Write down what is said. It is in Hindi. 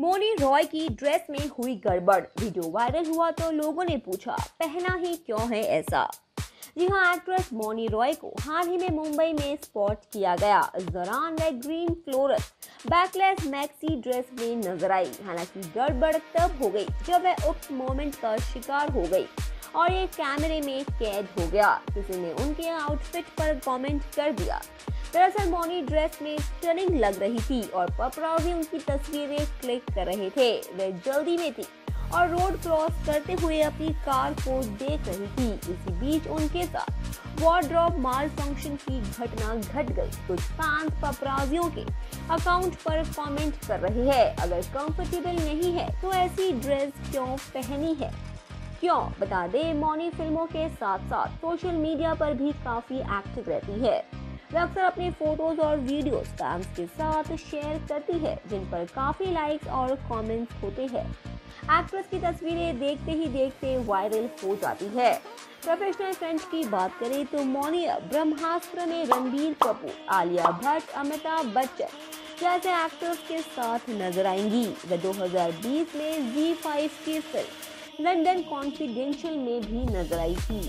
मोनी रॉय की ड्रेस में हुई गड़बड़। वीडियो वायरल हुआ तो लोगों ने पूछा, पहना ही क्यों है ऐसा? जी हाँ एक्ट्रेस मोनी रॉय को हाल ही में मुंबई में स्पॉट किया गया। इस दौरान वह green floral backless maxi dress में नज़र आई। हालाँकि गड़बड़ तब हो गई जब वह उक्त मोमेंट का शिकार हो गई और ये कैमरे में कैद हो गया। किसी ने उनके आउटफिट पर कमेंट कर दिया। दरअसल मोनी ड्रेस में स्टनिंग लग रही थी और पपराजी उनकी तस्वीरें क्लिक कर रहे थे। वे जल्दी में थी और रोड क्रॉस करते हुए अपनी कार को देख रही थी। इसी बीच उनके साथ वार्ड्रॉप माल फ़ंक्शन की घटना घट गई। कुछ फैंस पपराजियों के अकाउंट पर कमेंट कर रहे हैं, अगर कंफर्टेबल नहीं है तो ऐसी ड्रेस क्यों पहनी है? क्यों बता दें, मौनी फ़िल्मों के साथ साथ सोशल मीडिया पर भी काफ़ी एक्टिव रहती है। वह अक्सर अपनी फ़ोटोज़ और वीडियोस फैंस के साथ शेयर करती है, जिन पर काफ़ी लाइक्स और कमेंट्स होते हैं। एक्ट्रेस की तस्वीरें देखते ही देखते वायरल हो जाती है। प्रोफेशनल फ्रेंड्स की बात करें तो मोनिया ब्रह्मास्त्र में रणबीर कपूर आलिया भट्ट, अमिताभ बच्चन जैसे एक्टर्स के साथ नज़र आएँगी। वह 2020 में जी फाइव की फ़िल्म लंदन कॉन्फिडेंशियल में भी नज़र आई थी